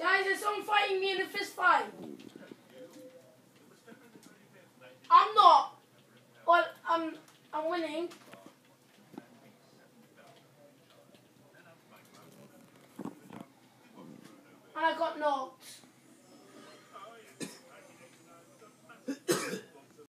Guys, there's someone fighting me in a fist fight. I'm not. Well, I'm I'm winning. And I got knocked.